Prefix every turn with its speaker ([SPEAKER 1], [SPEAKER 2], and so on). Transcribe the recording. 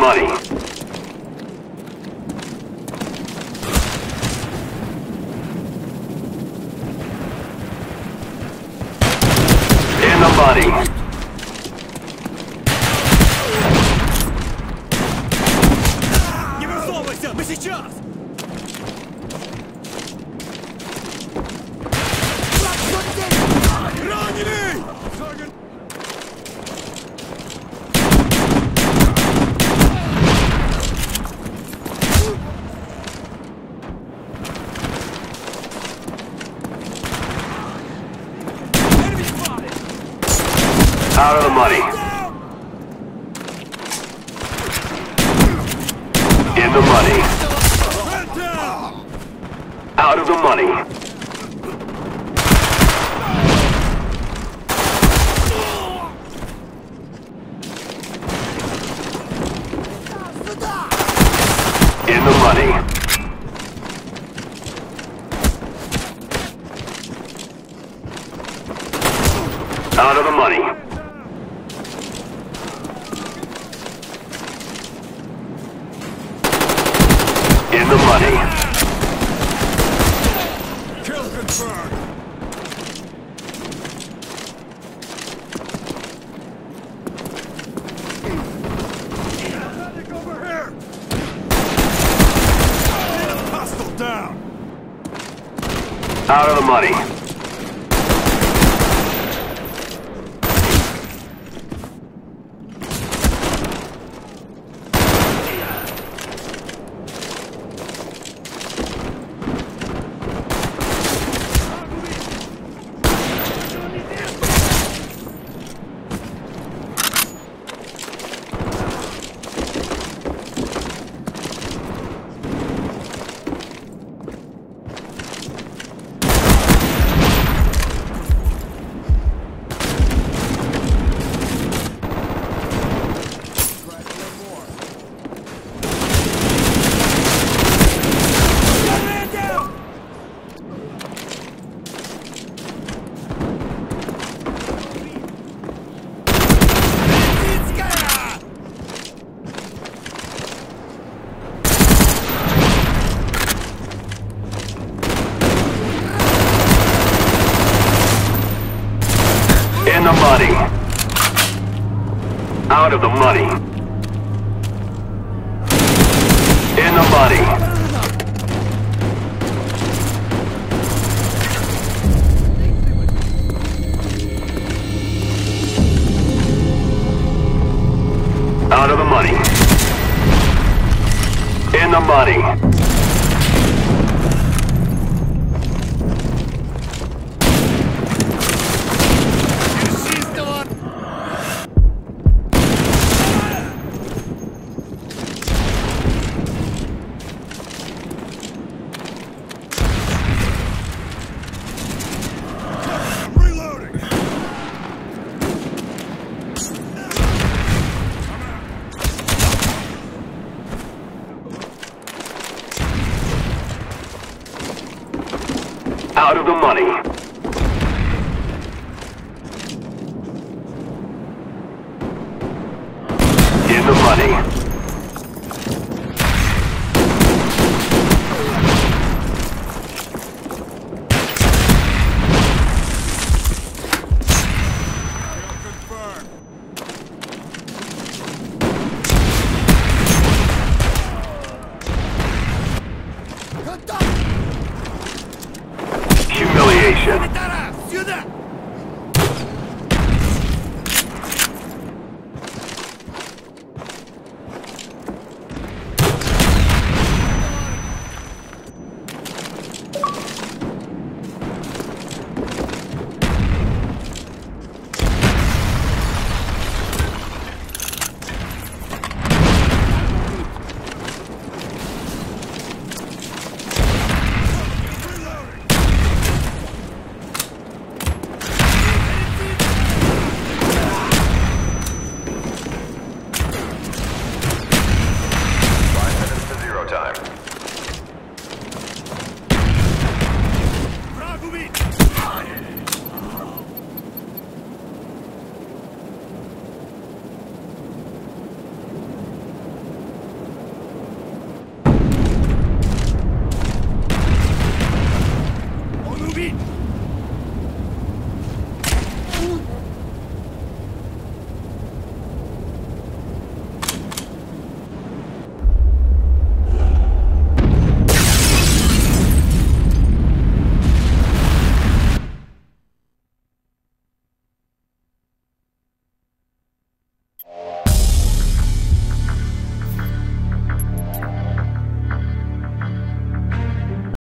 [SPEAKER 1] Out of the money. In the money.
[SPEAKER 2] Не высовывайся! Мы сейчас! Раненый!
[SPEAKER 1] Out of the money. In the money. Out of the money. In the money. Out of the money. In the money.
[SPEAKER 2] Kill confirmed! Medic over here! Hostile down!
[SPEAKER 1] Out of the money. In the money. Out of the money. In the money. Out of the money. In the money. Out of the money. In the money.